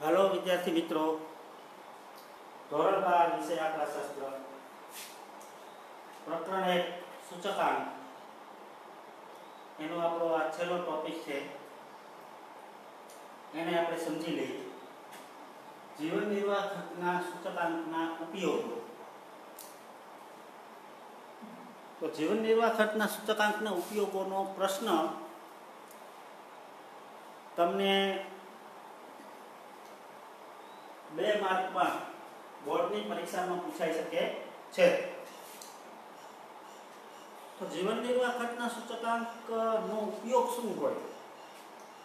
હાલો, વિદ્યાર્થી મિત્રો. ધોરણ બાર વિષય આંકડાશાસ્ત્ર પ્રકરણ એક, સૂચકાંક. એનો આપણો આ છેલ્લો ટોપિક છે. એને આપણે સમજી લઈએ. જીવન નિર્વાહ ખર્ચના સૂચકાંકના ઉપયોગો. તો જીવન નિર્વાહ ખર્ચના સૂચકાંકના ઉપયોગોનો પ્રશ્ન તમને બે માર્કમાં બોર્ડની પરીક્ષામાં પૂછાઈ શકે છે. તો જીવન નિર્વાહ ખર્ચના સૂચકાંકનો ઉપયોગ શું હોય?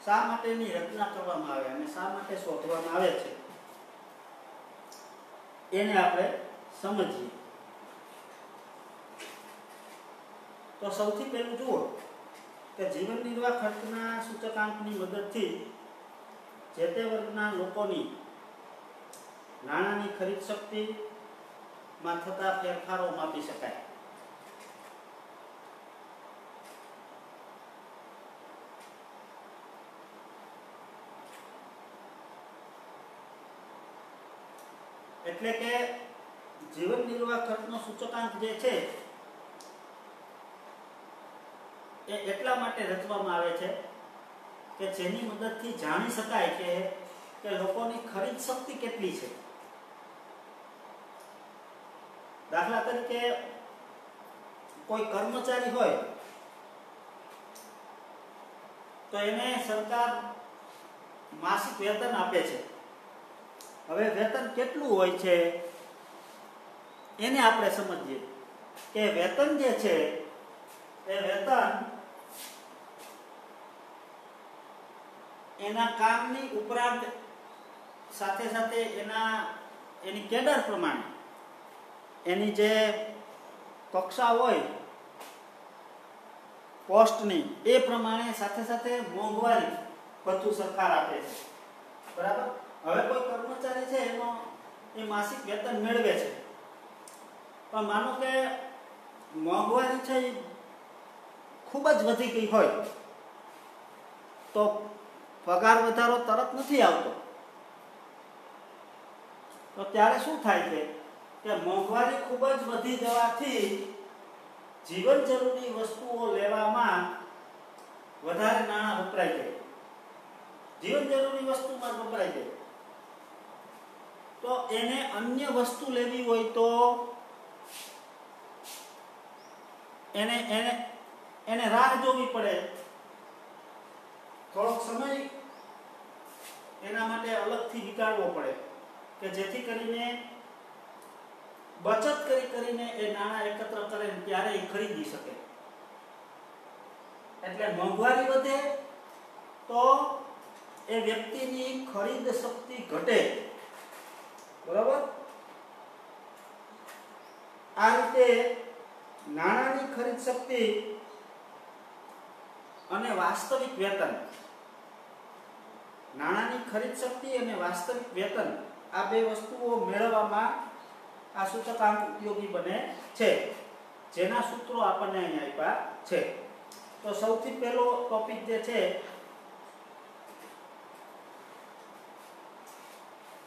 શા માટેની રચના કરવામાં આવે અને શા માટે શોધવામાં આવે છે? એને આપણે સમજીએ. તો સૌથી પહેલું જુઓ કે જીવન નિર્વાહ ખર્ચના સૂચકાંકની મદદથી જે તે વર્ગના લોકોની નાણાંની ખરીદ શક્તિમાં થતા ફેરફારો માપી શકાય. એટલે કે જીવન નિર્વાહ ખર્ચનો સૂચકાંક જે છે, એ એટલા માટે રચવામાં આવે છે કે જેની મદદથી જાણી શકાય કે કે લોકોની ખરીદ શક્તિ કેટલી છે. દાખલા તરીકે કોઈ કર્મચારી હોય, તો એને સરકાર માસિક વેતન આપે છે. હવે વેતન કેટલું હોય છે, એને આપણે સમજીએ કે વેતન જે છે, એ વેતન એના કામની ઉપરાંત સાથે સાથે એના, એની કેડર પ્રમાણે એની જે કક્ષા હોય, પોસ્ટની, એ પ્રમાણે સાથે સાથે મોંઘવારી બધું સરકાર આપે છે. બરાબર? હવે કોઈ કર્મચારી છે એનો એ માસિક વેતન મેળવે છે. પણ માનો કે મોંઘવારી છે એ ખૂબ જ વધી ગઈ હોય, તો પગાર વધારો તરત નથી આવતો. તો ત્યારે શું થાય છે? કે મોંઘવારી ખૂબ જ વધી જવાથી જીવન જરૂરી વસ્તુઓ લેવામાં વધારે નાણાં વપરાય જાય જીવન જરૂરી વસ્તુમાં વપરાય જાય તો એને અન્ય વસ્તુ લેવી હોય તો એને એને એને રાહ જોવી પડે. થોડોક સમય એના માટે અલગથી નીકાળવો પડે કે જેથી કરીને બચત કરી કરીને એ નાણાં એકત્ર કરે ત્યારે એ ખરીદી શકે. એટલે મોંઘવારી વધે તો એ વ્યક્તિની ખરીદ શક્તિ ઘટે. બરાબર? આ રીતે નાણાંની ખરીદ શક્તિ અને વાસ્તવિક વેતન. નાણાંની ખરીદ શક્તિ અને વાસ્તવિક વેતન આ બે વસ્તુઓ મેળવવામાં આ સૂચકાંક ઉપયોગી બને છે. જેના સૂત્રો આપણને અહીંયા આપ્યા છે. તો સૌથી પહેલો ટોપિક જે છે,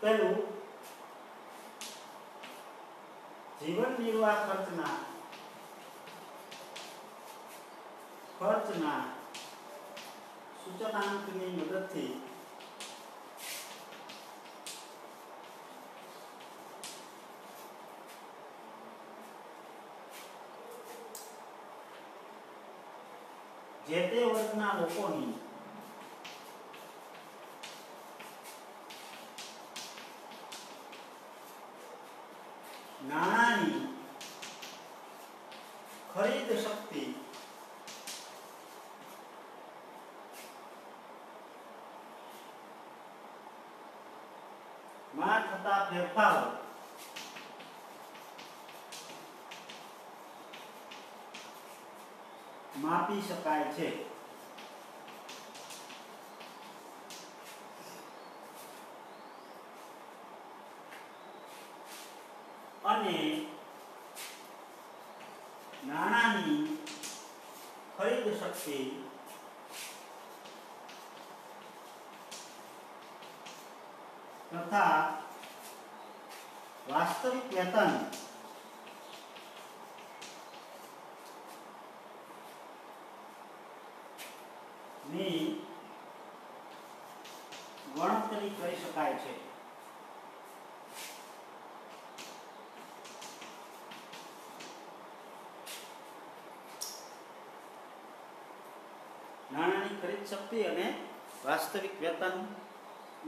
પહેલું, જીવન નિર્વાહ ખર્ચના ખર્ચના સૂચકાંકની મદદથી જે તે વર્ગના લોકોની નાણાંની ખરીદ શક્તિ માં થતા ફેરફારો માપી શકાય છે. અને નાણાંની ખરીદ શક્તિ તથા વાસ્તવિક વેતન ની ગણતરી કરી શકાય છે. નાણાંની ખરીદ શક્તિ અને વાસ્તવિક વેતન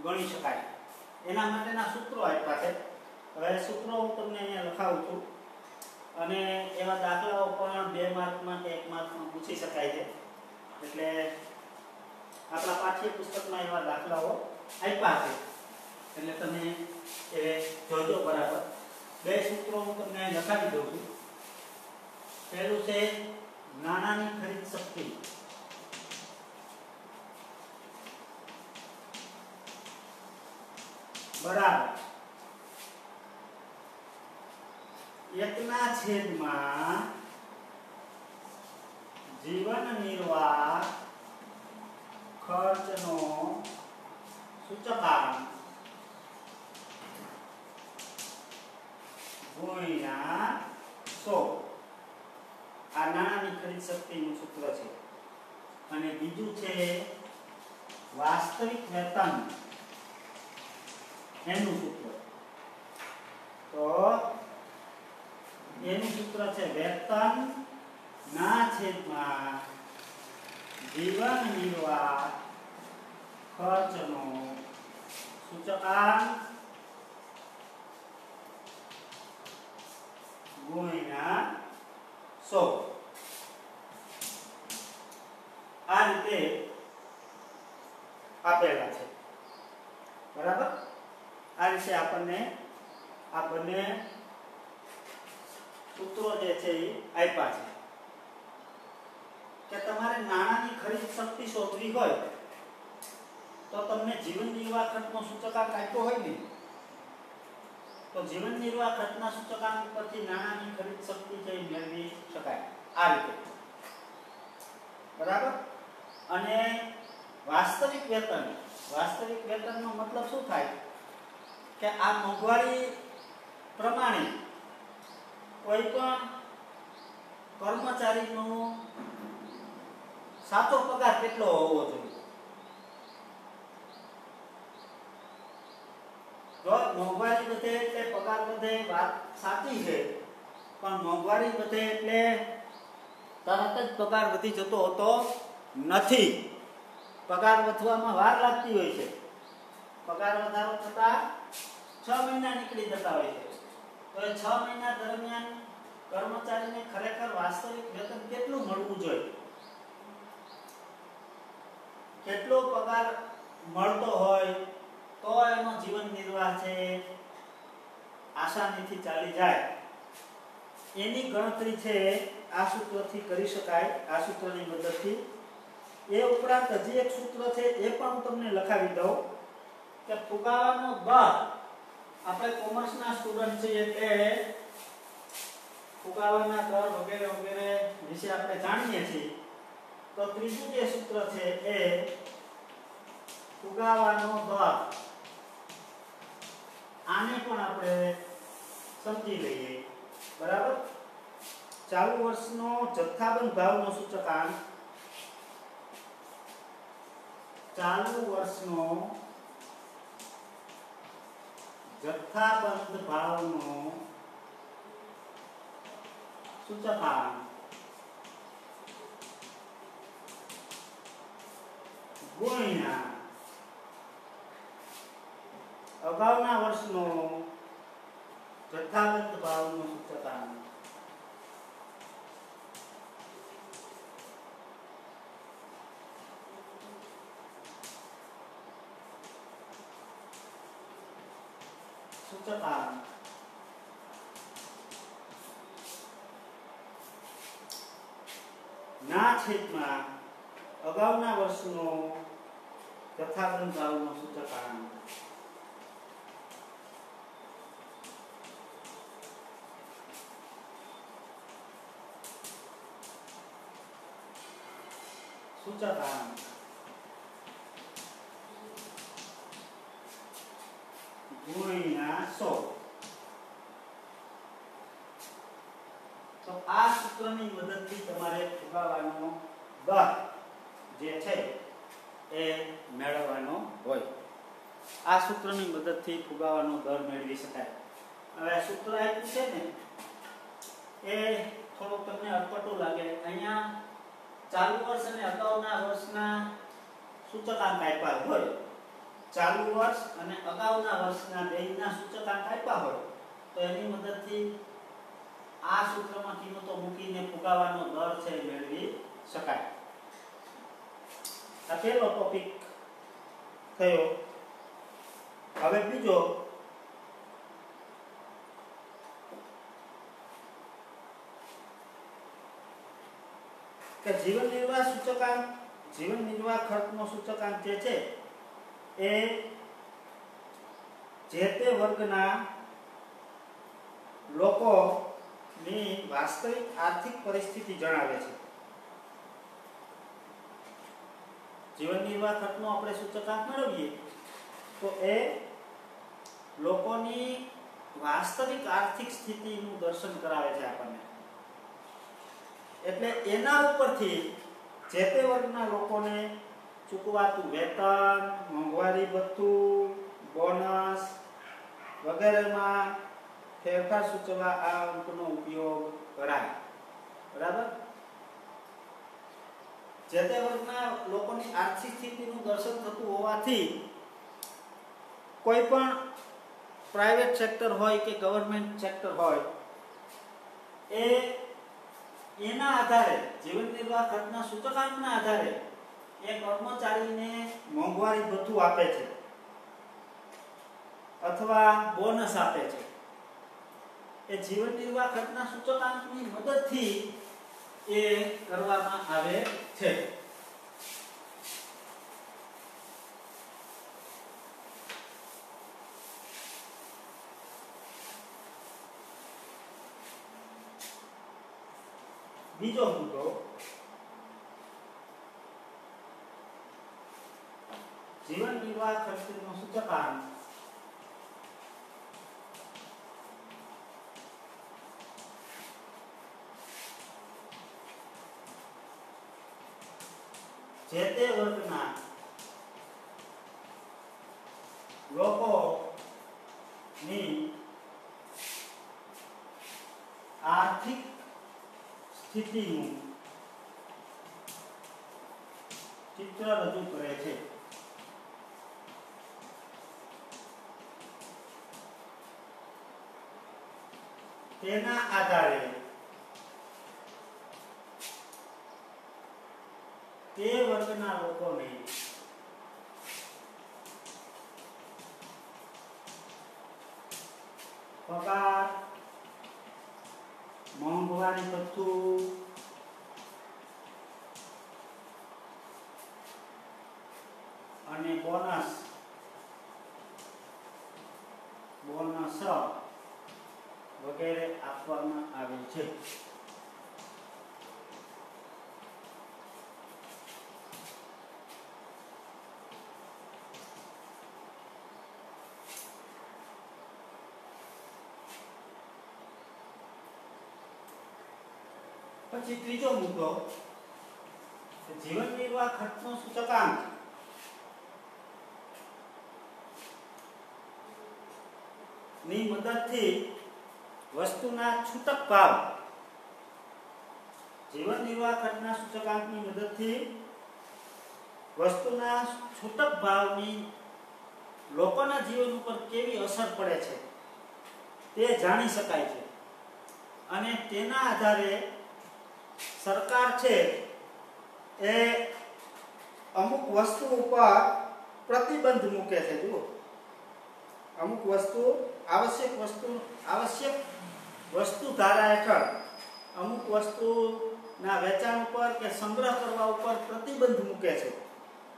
ગણી શકાય. એના માટેના સૂત્રો આપ્યા છે. હવે સૂત્રો હું તમને અહીંયા લખાવું છું. અને એવા દાખલાઓ પણ બે માર્કમાં કે એક માર્કમાં પૂછી શકાય છે. એટલે આપણા પાછી પુસ્તકમાં એવા દાખલાઓ આપ્યા છે. એટલે તમે એ જોજો બરાબર. બે સૂત્રો હું તમને લખાવી દઉં છું. પહેલું છે, નાણાંની ખરીદ શક્તિ. બરાબર. એકના છેદમાં જીવન નિર્વાહ ખર્ચનો સૂચકાંક ગુણ્યા સો. આ નાણાંની ખરીદ શક્તિનું સૂત્ર છે. અને બીજું છે વાસ્તવિક વેતન એનું સૂત્ર. તો એનું સૂત્ર છે વેતન ના છેદમાં જીવન નિર્વાહ ખર્ચનો સૂચકાંક ગુણ્યા સો આ રીતે આપેલા છે. બરાબર? આ રીતે આપણને આ બંને સૂત્રો જે છે એ આપ્યા છે. કે તમારે ખરીદ શક્તિ શોધવી હોય, તો તમને જીવન નિર્વાહ ખર્ચનો સૂચકાંક આપ્યો હોય ને, તો જીવન નિર્વાહ ખર્ચના સૂચકાંક પરથી નાણાંની ખરીદ શક્તિ જે મેળવી શકાય. આ રીતે. બરાબર? અને વાસ્તવિક વેતન, વાસ્તવિક વેતનનો મતલબ શું થાય? કે આ મોંઘવારી પ્રમાણે કોઈ પણ કર્મચારીનો સાચો પગાર કેટલો હોવો જોઈએ? તો મોંઘવારી વધે એટલે પગાર વધે, વાત સાચી છે. પણ મોંઘવારી વધે એટલે તરત જ પગાર વધી જતો હોતો નથી. પગાર વધવામાં વાર લાગતી હોય છે. પગાર વધારો થતા છ મહિના નીકળી જતા હોય છે. તો એ છ મહિના દરમિયાન કર્મચારીને ખરેખર વાસ્તવિક વેતન કેટલું મળવું જોઈએ? કેટલો પગાર મળતો હોય તો એનો જીવન નિર્વાહ છે આસાનીથી ચાલી જાય. એની ગણતરી છે આ સૂત્રથી કરી શકાય, આ સૂત્રની મદદથી. એ ઉપરાંત હજી એક સૂત્ર છે એ પણ હું તમને લખાવી દઉં કે ફુગાવાનો દર આપણે કોમર્સના સ્ટુડન્ટ છીએ એટલે ફુગાવાના દર વગેરે વગેરે વિશે આપણે જાણીએ છીએ. તો ત્રીજું જે સૂત્ર છે એ ફુગાવાનો દર આને પણ આપણે સમજી લઈએ. બરાબર? ચાલુ વર્ષનો જથ્થાબંધ ભાવનો સૂચકાંક. ચાલુ વર્ષનો જથ્થાબંધ ભાવનો સૂચકાંક. ગુણ્યા. અગાઉના વર્ષનો જથ્થાબંધ ભાવનો સૂચકાંક. સૂચકાંક. ના છેદમાં અગાઉના વર્ષનો กระทั่งเรื่องราวของสุจตาสุจตาบุญนะศพ સૂત્રની મદદથી ફુગાવાનો દર મેળવી શકાય. હવે સૂત્ર આપ્યું છે ને, એ થોડુંક તમને અટપટું લાગે. અહીંયા ચાલુ વર્ષ અને અગાઉના વર્ષના સૂચકાંક આપ્યા હોય. ચાલુ વર્ષ અને અગાઉના વર્ષના બેના સૂચકાંક આપ્યા હોય, તો એની મદદથી આ સૂત્રમાં કિંમતો મૂકીને ફુગાવાનો દર છે મેળવી શકાય. આ પહેલો ટોપિક થયો હવે બીજો કે જીવન નિર્વાહ સૂચકાંક, જીવન નિર્વાહ ખર્ચનો સૂચકાંક જે છે, એ જે તે વર્ગના લોકોની વાસ્તવિક આર્થિક પરિસ્થિતિ જણાવે છે. જીવન નિર્વાહ ખર્ચનો આપણે સૂચકાંક મેળવીએ, તો એ લોકોની વાસ્તવિક આર્થિક સ્થિતિનું દર્શન કરાવે છે આપણને. એટલે એના ઉપરથી જે તે વર્ગના લોકોને ચૂકવાતું વેતન, મોંઘવારી ભથ્થું, બોનસ વગેરેમાં ફેરફાર સૂચવવા આ અંકનો ઉપયોગ કરાય. બરાબર? જે તે વર્ગના લોકોની આર્થિક સ્થિતિનું દર્શન થતું હોવાથી કોઈ પણ પ્રાઇવેટ સેક્ટર હોય કે ગવર્મેન્ટ સેક્ટર હોય, એ એના આધારે જીવન નિર્વાહ ખર્ચના સૂચકાંકના આધારે એ કર્મચારીને મોંઘવારી ભથ્થું આપે છે અથવા બોનસ આપે છે. એ જીવન નિર્વાહ ખર્ચના સૂચકાંકની મદદથી એ કરવામાં આવે છે. બીજો મુદ્દો જીવન નિર્વાહ ખર્ચનો સૂચકાંક જે તે વર્ગના લોકોની આર્થિક સ્થિતિનું ચિત્ર રજૂ કરે છે. તેના આધારે તે વર્ગના લોકોને પગાર મોંઘવારી ભથ્થું અને બોનસ વગેરે આપવામાં આવે છે. પછી ત્રીજો મુદ્દો જીવન નિર્વાહ ખર્ચનો સૂચકાંક. ની મદદથી વસ્તુના છૂટક ભાવ, જીવન નિર્વાહ ખર્ચના સૂચકાંકની મદદથી વસ્તુના છૂટક ભાવની લોકોના જીવન ઉપર કેવી અસર પડે છે તે જાણી શકાય છે. અને તેના આધારે સરકાર છે એ અમુક વસ્તુ ઉપર પ્રતિબંધ મૂકે છે, જુઓ. અમુક વસ્તુ આવશ્યક વસ્તુ આવશ્યક વસ્તુ ધારા હેઠળ અમુક વસ્તુના વેચાણ ઉપર કે સંગ્રહ કરવા ઉપર પ્રતિબંધ મૂકે છે.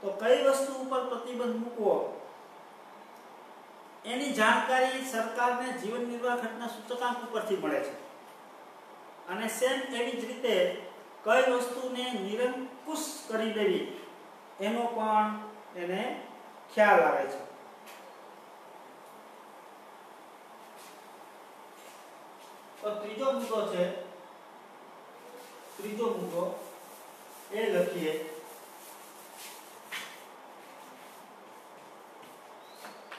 તો કઈ વસ્તુ ઉપર પ્રતિબંધ મૂકવો? એની જાણકારી સરકારને જીવન નિર્વાહ ઘટના સૂચકાંક ઉપરથી મળે છે. અને સેમ એવી જ રીતે કઈ વસ્તુને નિરંકુશ કરી દેવી, એનો પણ એને ખ્યાલ આવે છે. તો ત્રીજો મુદ્દો છે, ત્રીજો મુદ્દો એ લખીએ.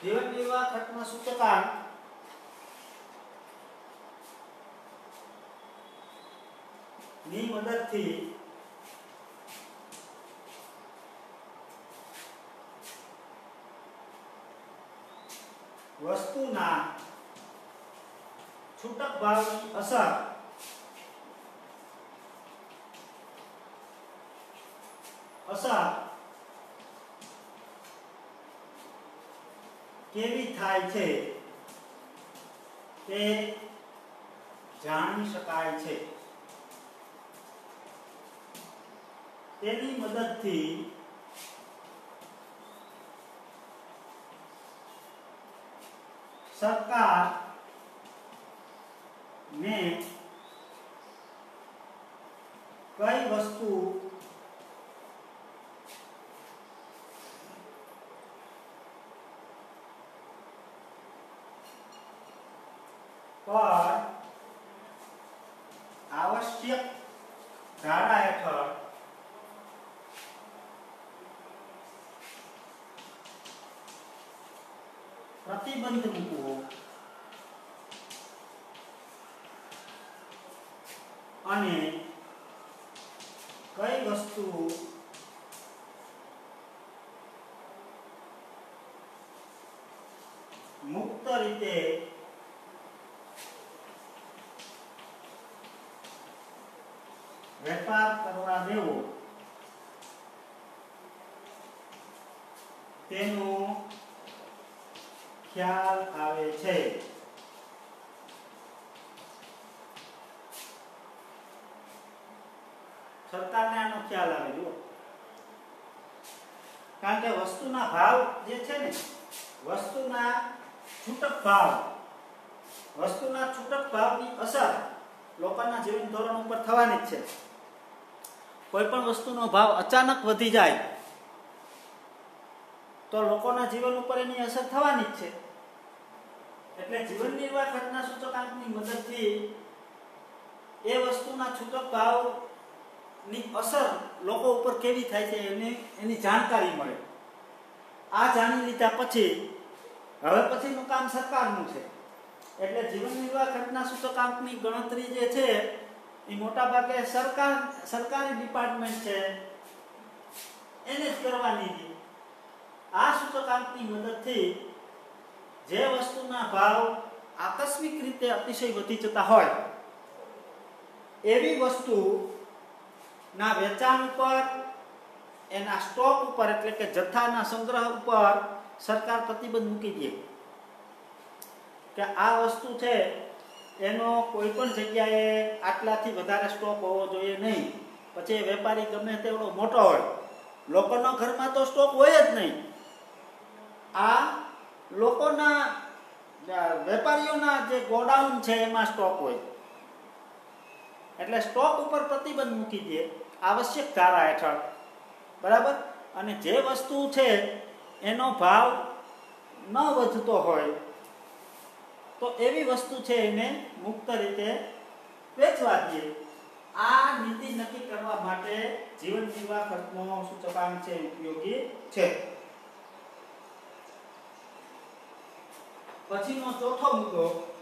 જીવન નિર્વાહ ખર્ચના સૂચકાંકની મદદથી વસ્તુના છૂટક ભાવની અસર. અસર. કેવી થાય છે? તે જાણી શકાય છે. તેની મદદથી સરકાર ને કઈ વસ્તુ પર આવશ્યક ધારા હેઠળ પ્રતિબંધ મૂકવો. અને કઈ વસ્તુ મુક્ત રીતે વેપાર કરવા દેવો તેનો ખ્યાલ આવે છે સરકારને આનો ખ્યાલ આવે જુઓ કારણ કે વસ્તુના ભાવ જે છે ને, વસ્તુના છૂટક ભાવ, વસ્તુના છૂટક ભાવની અસર લોકોના જીવન ધોરણ ઉપર થવાની જ છે. કોઈ પણ વસ્તુનો ભાવ અચાનક વધી જાય, તો લોકોના જીવન ઉપર એની અસર થવાની જ છે. એટલે જીવન નિર્વાહ ઘટના સૂચકાંકની મદદથી એ વસ્તુના છૂટક ભાવની અસર લોકો ઉપર કેવી થાય છે એની એની જાણકારી મળે. આ જાણી લીધા પછી, હવે પછીનું કામ સરકારનું છે. એટલે જીવન નિર્વાહ ખર્ચના સૂચકાંકની ગણતરી જે છે, એ મોટાભાગે સરકાર, સરકારી ડિપાર્ટમેન્ટ છે. એને જ કરવાની છે. આ સૂચકાંકની મદદથી જે વસ્તુના ભાવ આકસ્મિક રીતે અતિશય વધી જતા હોય, એવી વસ્તુ ના વેચાણ ઉપર એના સ્ટોક ઉપર એટલે કે જથ્થાના સંગ્રહ ઉપર સરકાર પ્રતિબંધ મૂકી દે. કે આ વસ્તુ છે, એનો કોઈ પણ જગ્યાએ આટલાથી વધારે સ્ટોક હોવો જોઈએ નહીં. પછી વેપારી ગમે તેવડો મોટો હોય. લોકોના ઘરમાં તો સ્ટોક હોય જ નહીં. આ લોકોના વેપારીઓના જે ગોડાઉન છે, એમાં સ્ટોક હોય. એટલે સ્ટોક ઉપર પ્રતિબંધ મૂકી દે. આવશ્યક ધારા હેઠળ. બરાબર? અને જે વસ્તુ છે, એનો ભાવ ન વધતો હોય, તો એવી વસ્તુ છે એને મુક્ત રીતે વેચવા દઈએ. આ નીતિ નક્કી કરવા માટે જીવન નિર્વાહ ખર્ચનો સૂચકાંક છે, ઉપયોગી છે. પછીનો ચોથો મુદ્દો,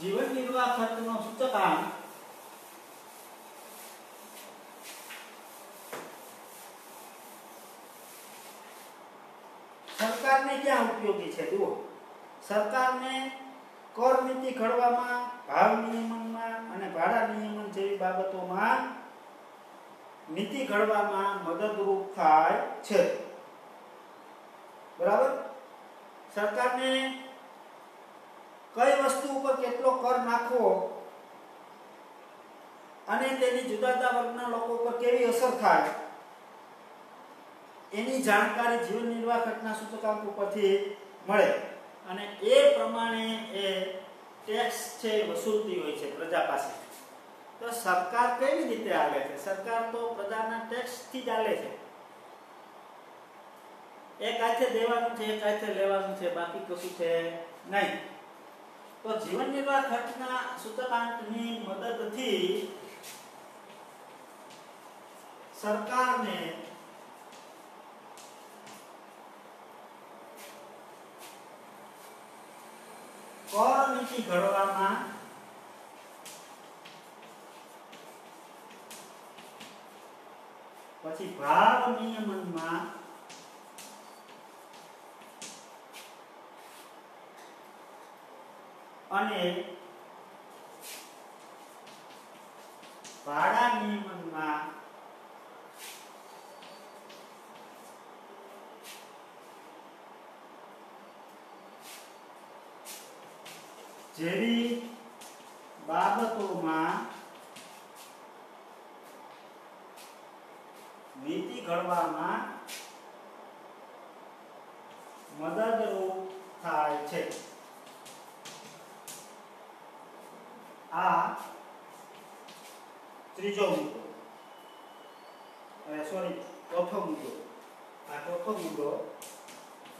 જીવન નિર્વાહ ખર્ચનો સૂચકાંક સરકારને ક્યાં ઉપયોગી છે જુઓ સરકારને કર નીતિ ઘડવામાં ભાવ નિયમનમાં અને ભાડા નિયમન જેવી બાબતોમાં નીતિ ઘડવામાં મદદરૂપ થાય છે બરાબર સરકારને કઈ વસ્તુ ઉપર કેટલો કર નાખવો અને તેની જુદા જુદા વર્ગના લોકો ઉપર કેવી અસર થાય એની જાણકારી જીવન નિર્વાહ ઘટના સૂચકાંક ઉપરથી મળે. અને એ પ્રમાણે એ ટેક્સ છે વસૂલતી હોય છે પ્રજા પાસે. તો સરકાર કેવી રીતે આવે છે? સરકાર તો પ્રજાના ટેક્સથી જ હાલે છે. એક હાથે દેવાનું છે, એક હાથે લેવાનું છે, બાકી કશું છે નહીં. તો જીવન નિર્વાહ ખર્ચના સૂચકાંકની મદદથી સરકારને કર નીતિ ઘડવામાં પછી ભાવ નિયમનમાં અને ભાડા નિયમનમાં જેવી બાબતોમાં નીતિ ઘડવામાં મદદરૂપ થાય છે. આ ત્રીજો મુદ્દો. સોરી ચોથો મુદ્દો. આ ચોથો મુદ્દો,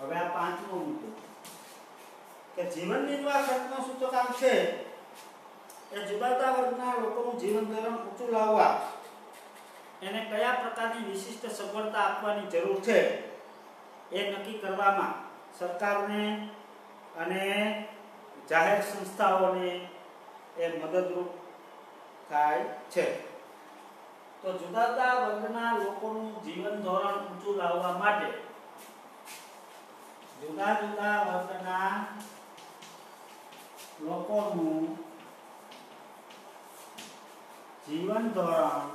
હવે આ પાંચમો મુદ્દો. કે જીવન નિર્વાહ ખર્ચનો સૂચકાંક છે એ જુદાતા જુદા વર્ગના લોકોનું જીવન ધોરણ ઊંચું લાવવા એને કયા પ્રકારની વિશિષ્ટ સગવડતા આપવાની જરૂર છે એ નક્કી કરવામાં સરકારને અને જાહેર સંસ્થાઓને એ મદદરૂપ થાય છે. તો જુદા જુદા વર્ગના લોકોનું જીવન ધોરણ ઊંચું લાવવા માટે જુદા જુદા વર્ગના લોકોનું જીવન ધોરણ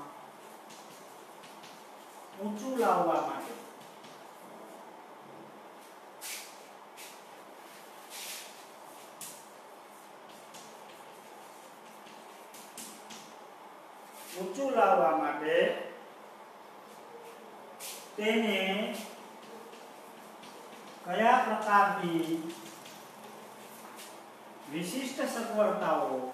ઊંચું લાવવા માટે. ઊંચું લાવવા માટે તેને કયા પ્રકારની વિશિષ્ટ સગવડતાઓ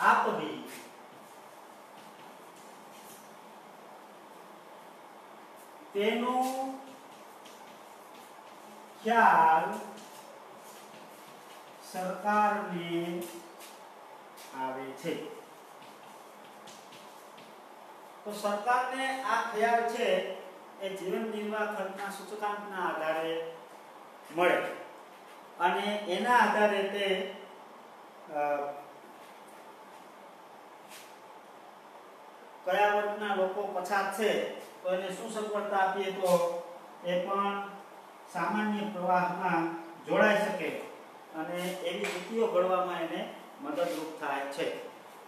આપવી તેનો ખ્યાલ સરકારને આવે છે તો સરકારને આ ખ્યાલ છે એ જીવન નિર્વાહ ખર્ચના સૂચકાંકના આધારે મળે. અને એના આધારે તે કયા વર્ગના લોકો પછાત છે, તો એને શું સગવડતા આપીએ તો એ પણ સામાન્ય પ્રવાહમાં જોડાઈ શકે અને એવી નીતિઓ ઘડવામાં એને મદદરૂપ થાય છે.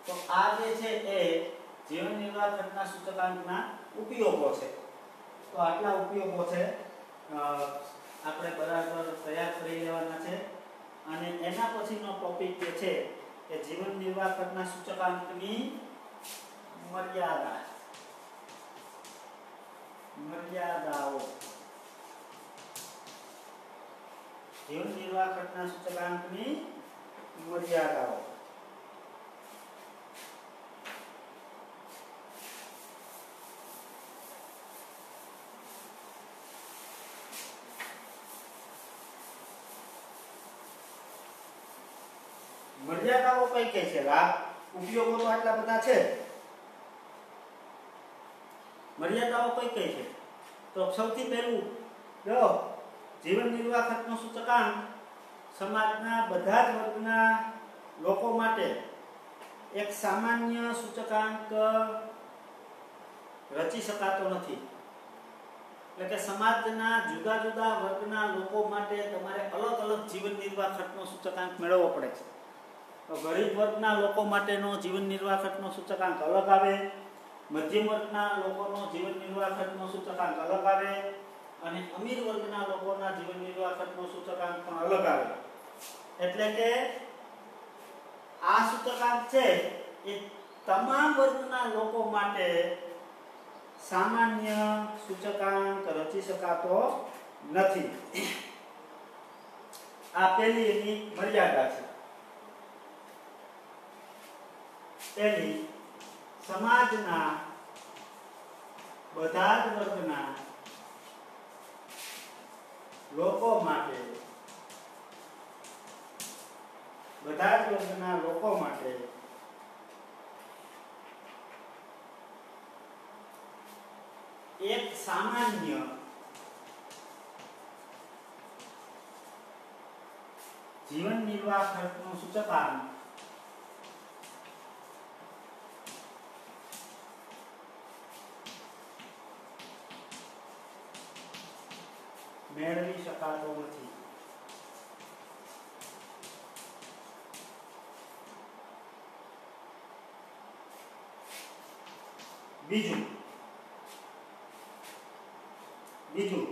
તો આ જે છે એ જીવન નિર્વાહ ઘટના સૂચકાંકના ઉપયોગો છે. તો આટલા ઉપયોગો છે. આપણે બરાબર તૈયાર કરી લેવાના છે. અને એના પછીનો ટોપિક જે છે કે જીવન નિર્વાહ કરના સૂચકાંકની મર્યાદા. મર્યાદાઓ. જીવન નિર્વાહ કરના સૂચકાંકની મર્યાદાઓ. મર્યાદાઓ કઈ કઈ છે? લાભ ઉપયોગો તો આટલા બધા છે મર્યાદાઓ કઈ કઈ છે? તો સૌથી પહેલું, જો, જીવન નિર્વાહ ખર્ચનો સૂચકાંક સમાજના બધા જ વર્ગના લોકો માટે એક સામાન્ય સૂચકાંક રચી શકાતો નથી. એટલે કે સમાજના જુદા જુદા વર્ગના લોકો માટે તમારે અલગ અલગ જીવન નિર્વાહ ખર્ચનો સૂચકાંક મેળવવો પડે છે. ગરીબ વર્ગના લોકો માટેનો જીવન નિર્વાહ ખર્ચનો સૂચકાંક અલગ આવે, મધ્યમ વર્ગના લોકોનો જીવન નિર્વાહ ખર્ચનો સૂચકાંક અલગ આવે અને અમીર વર્ગના લોકોના જીવન નિર્વાહ ખર્ચનો સૂચકાંક પણ અલગ આવે. એટલે કે આ સૂચકાંક છે એ તમામ વર્ગના લોકો માટે સામાન્ય સૂચકાંક રચી શકાતો નથી. આ પહેલી એની મર્યાદા છે. પહેલી સમાજના બધા જ વર્ગના લોકો માટે, બધા જ વર્ગના લોકો માટે એક સામાન્ય જીવન નિર્વાહ ખર્ચનું સૂચકાંક મેળવી શકાતો નથી. બીજું બીજું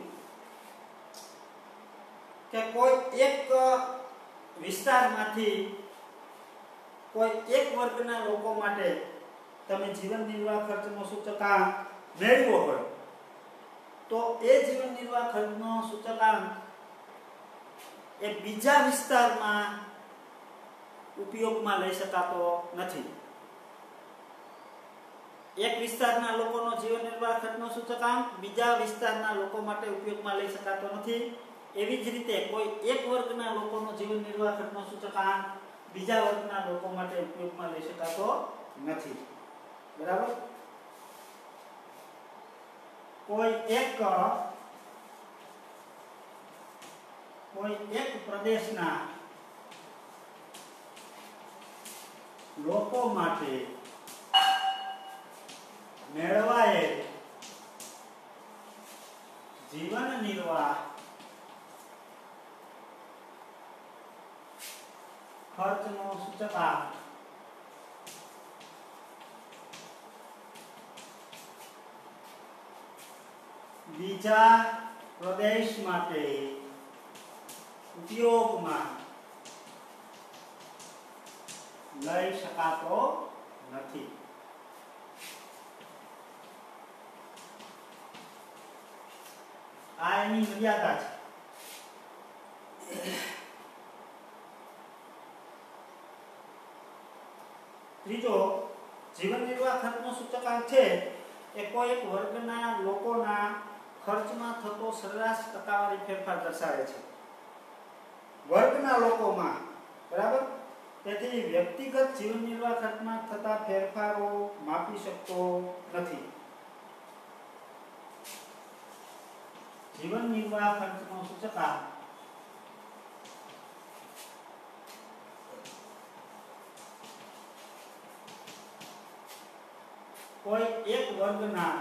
કે કોઈ એક વિસ્તારમાંથી કોઈ એક વર્ગના લોકો માટે તમે જીવન નિર્વાહ ખર્ચનો સૂચકાંક મેળવો હોય. તો એ જીવન નિર્વાહ ખર્ચનો સૂચકાંક એ બીજા વિસ્તારમાં ઉપયોગમાં લઈ શકાતો નથી. એક વિસ્તારના લોકોનો જીવન નિર્વાહ ખર્ચનો સૂચકાંક બીજા વિસ્તારના લોકો માટે ઉપયોગમાં લઈ શકાતો નથી. એવી જ રીતે કોઈ એક વર્ગના લોકોનો જીવન નિર્વાહ ખર્ચનો સૂચકાંક બીજા વર્ગના લોકો માટે ઉપયોગમાં લઈ શકાતો નથી. બરાબર? કોઈ એક કોઈ એક પ્રદેશના લોકો માટે મેળવાયેલ જીવન નિર્વાહ ખર્ચનો સૂચકાંક બીજા પ્રદેશ માટે ઉપયોગમાં લઈ શકાતો નથી. આ એની મર્યાદા છે. ત્રીજો, જીવન નિર્વાહ ખર્ચનો સૂચકાંક છે એ કોઈ એક વર્ગના લોકોના ખર્ચમાં થતો સરેરાશ ટકાવારી ફેરફાર દર્શાવે છે. વર્ગના લોકોમાં, બરાબર? તેથી વ્યક્તિગત જીવન નિર્વાહ ખર્ચમાં થતા ફેરફારો માપી શકતો નથી. જીવન નિર્વાહ ખર્ચનો સૂચકાંક કોઈ એક વર્ગના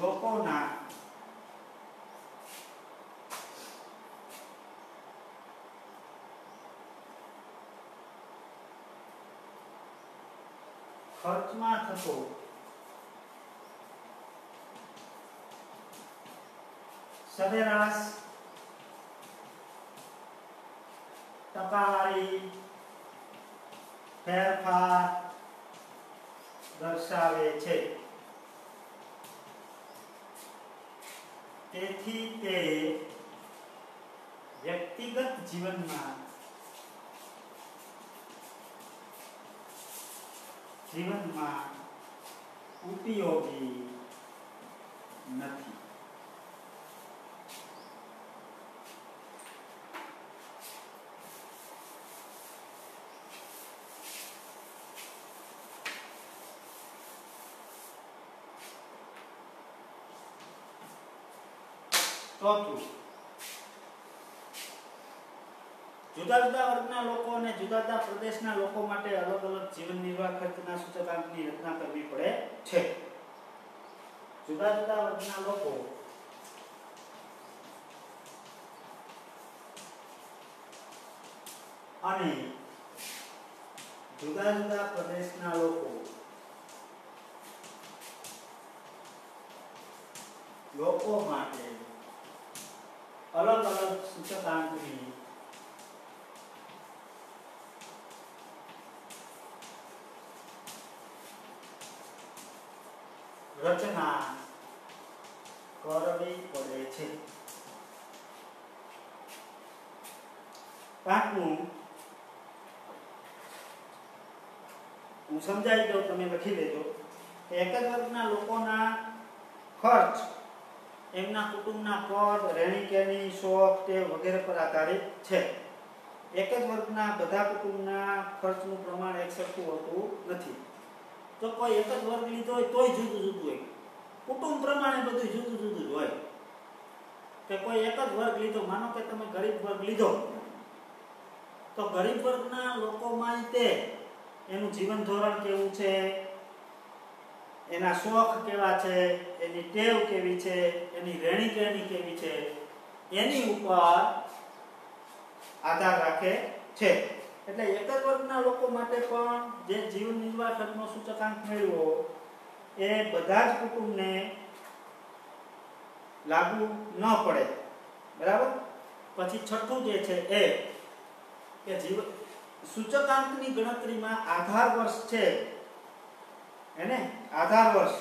લોકોના ખર્ચમાં થતો સરેરાશ ટકાવારી ફેરફાર દર્શાવે છે. તેથી તે વ્યક્તિગત જીવનમાં જીવનમાં ઉપયોગી નથી. ચોથું જુદા જુદા વર્ગના લોકો અને જુદા જુદા પ્રદેશના લોકો માટે અલગ અલગ જીવન નિર્વાહ ખર્ચના સૂચકાંકની રચના કરવી પડે છે. જુદા જુદા વર્ગના લોકો અને જુદા જુદા પ્રદેશના લોકો લોકો માટે અલગ અલગ સૂચકાંકની રચના કરવી પડે છે પાંચમું હું સમજાવી દઉં તમે લખી લેજો એક જ વર્ગના લોકોના ખર્ચ એમના કુટુંબના પદ રહેણીકેની શોખ તે વગેરે પર આધારિત છે. એક જ વર્ગના બધા કુટુંબના ખર્ચનું પ્રમાણ એકસરખું હોતું નથી. તો કોઈ એક જ વર્ગ લીધો હોય તોય જુદું જુદું હોય. કુટુંબ પ્રમાણે બધું જુદું જુદું જ હોય. કે કોઈ એક જ વર્ગ લીધો, માનો કે તમે ગરીબ વર્ગ લીધો, તો ગરીબ વર્ગના લોકોમાં તે એનું જીવન ધોરણ કેવું છે? એના શોખ કેવા છે, એની ટેવ કેવી છે, એની રહેણી કેણી કેવી છે, એની ઉપર આધાર રાખે છે. એટલે એક જ વર્ગના લોકો માટે પણ જે જીવન નિર્વાહ ખર્ચનો સૂચકાંક મેળવો, એ બધા જ કુટુંબને લાગુ ન પડે. બરાબર? પછી છઠ્ઠું જે છે એ, કે જીવન સૂચકાંકની ગણતરીમાં આધાર વર્ષ છે. એને આધાર વર્ષ.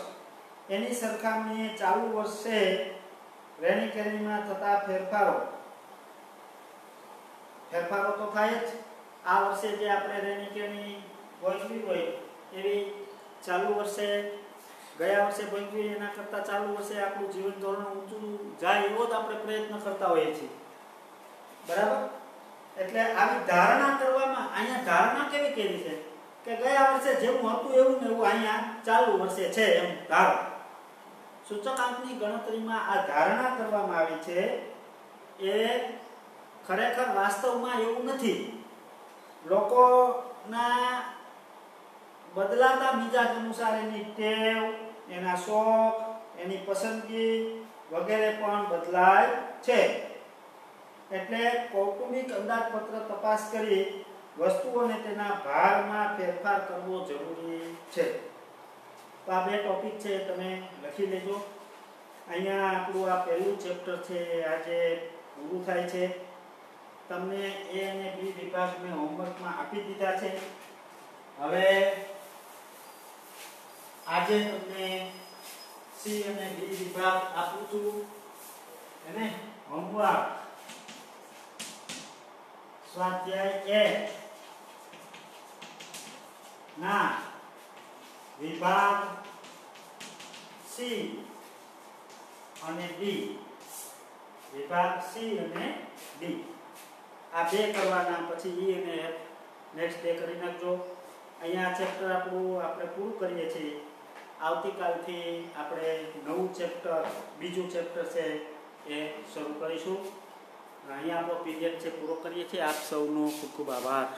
એની સરખામણીએ ચાલુ વર્ષે રહેણી કહેણીમાં થતા ફેરફારો. ફેરફારો તો થાય જ. આ વર્ષે જે આપણે રહેણી કહેણી ભોજવી હોય, એવી ચાલુ વર્ષે, ગયા વર્ષે ભોગવી એના કરતાં ચાલુ વર્ષે આપણું જીવન ધોરણ ઊંચું જાય એવો જ આપણે પ્રયત્ન કરતા હોઈએ છીએ. બરાબર? એટલે આવી ધારણા કરવામાં, અહીંયા ધારણા કેવી કેવી છે? કે ગયા વર્ષે જેવું હતું એવું ને એવું અહીંયા ચાલુ વર્ષે છે એમ ધારો. સૂચકાંકની ગણતરીમાં આ ધારણા કરવામાં આવી છે એ ખરેખર વાસ્તવમાં એવું નથી. લોકોના બદલાતા મિજાજ અનુસાર એની ટેવ, એના શોખ, એની પસંદગી વગેરે પણ બદલાય છે. એટલે કૌટુંબિક અંદાજપત્ર તપાસ કરી વસ્તુઓને તેના ભારમાં ફેરફાર કરવો જરૂરી છે. તો આ બે ટોપિક છે, તમે લખી લેજો અહીંયા આપણું આ પહેલું ચેપ્ટર છે, આજે પૂરું થાય છે. તમને એ અને બી વિભાગ મેં હોમવર્કમાં આપી દીધા છે. હવે આજે તમને સી અને બી વિભાગ આપું છું. એને હોમવર્ક સ્વાધ્યાય એક. ના વિભાગ સી અને ડી વિભાગ સી અને ડી આ બે કરવાના પછી ઈ અને એફ નેક્સ્ટ ડે કરી નાખજો અહીંયા ચેપ્ટર આપણું આપણે પૂરું કરીએ છીએ આવતીકાલથી આપણે નવું ચેપ્ટર બીજું ચેપ્ટર છે એ શરૂ કરીશું અહીંયા આપણો પીરિયડ છે પૂરો કરીએ છીએ આપ સૌનો ખૂબ ખૂબ આભાર